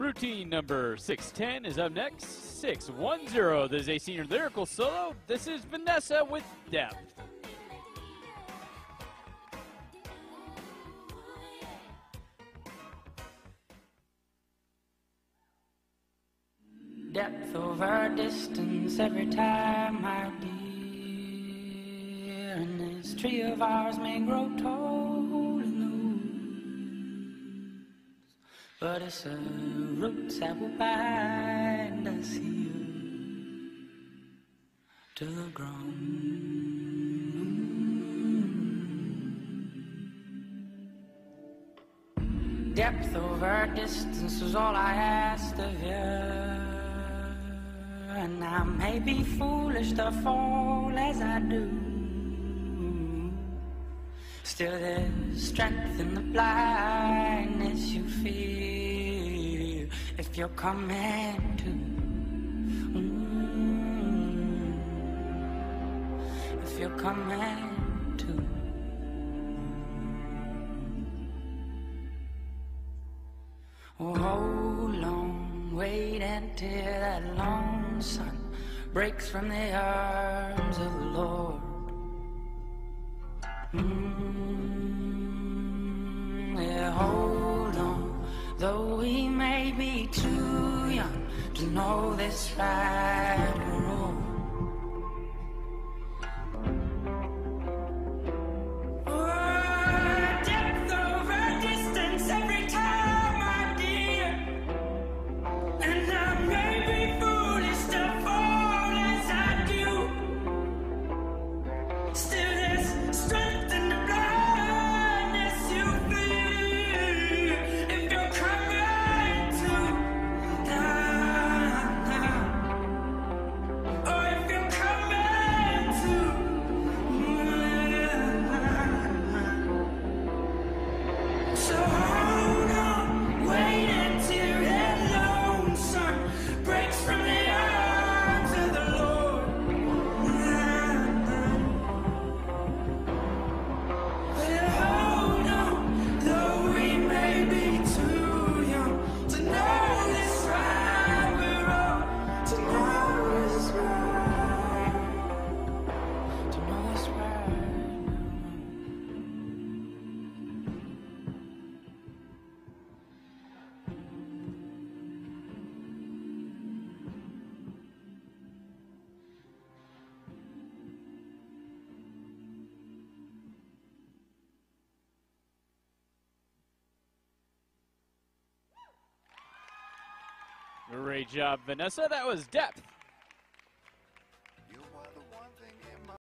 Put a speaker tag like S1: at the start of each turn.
S1: Routine number 610 is up next. 610. This is a senior lyrical solo. This is Vanessa with Depth.
S2: Depth over distance every time, my dear. And this tree of ours may grow tall but it's the roots that will bind us here to the ground. Depth over distance is all I asked of you. And I may be foolish to fall as I do. Still, there's strength in the you feel if you're coming to. Mm, if you're coming to. Oh, hold on, wait until that long sun breaks from the arms of the Lord. Mm, though we may be too young to know this right
S1: Great job, Vanessa. That was Depth.